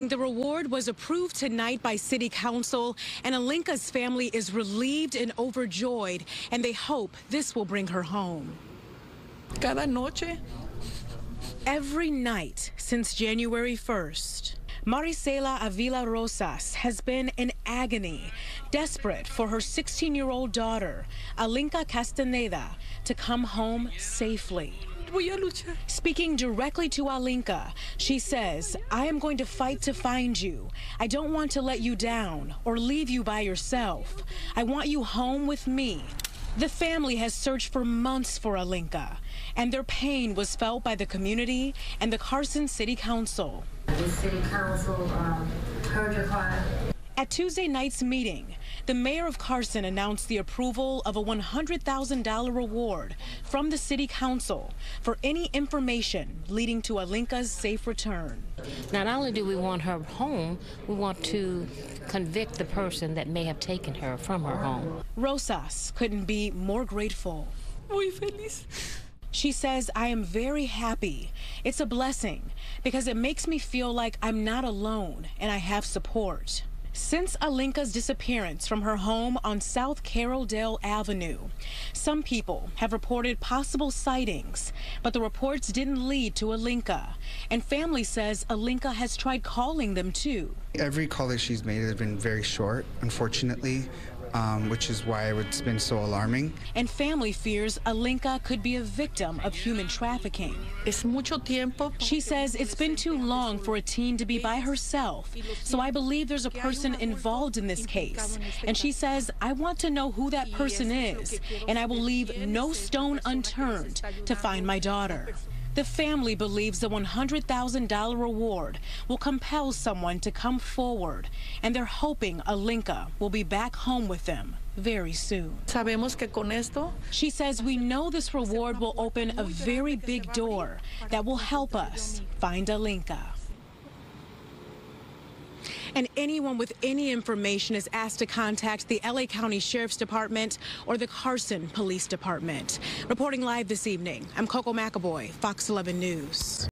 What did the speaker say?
The reward was approved tonight by City Council, and Alinka's family is relieved and overjoyed, and they hope this will bring her home. Cada noche Every night since January 1st, Maricela Avila Rosas has been in agony, desperate for her 16 year old daughter, Alinka Castaneda, to come home safely. Voy a luchar. Speaking directly to Alinka, she says, I am going to fight to find you. I don't want to let you down or leave you by yourself. I want you home with me. The family has searched for months for Alinka, and their pain was felt by the community and the Carson City Council. The city council um, heard your cry. At Tuesday night's meeting, the mayor of Carson announced the approval of a $100,000 reward from the city council for any information leading to Alinka's safe return. Not only do we want her home, we want to convict the person that may have taken her from her home. Rosas couldn't be more grateful. Muy feliz. She says, I am very happy. It's a blessing because it makes me feel like I'm not alone and I have support. Since Alinka's disappearance from her home on South Caroldale Avenue, some people have reported possible sightings, but the reports didn't lead to Alinka. And family says Alinka has tried calling them too. Every call that she's made has been very short, unfortunately, um, which is why it's been so alarming. And family fears Alinka could be a victim of human trafficking. Es mucho tiempo. She says it's been too long for a teen to be by herself, so I believe there's a person involved in this case. And she says, I want to know who that person is, and I will leave no stone unturned to find my daughter. The family believes the $100,000 reward will compel someone to come forward, and they're hoping Alinka will be back home with them very soon. Sabemos que con esto She says we know this reward will open a very big door that will help us find Alinka. And anyone with any information is asked to contact the LA County Sheriff's Department or the Carson Police Department. Reporting live this evening, I'm Coco McAvoy, Fox 11 News.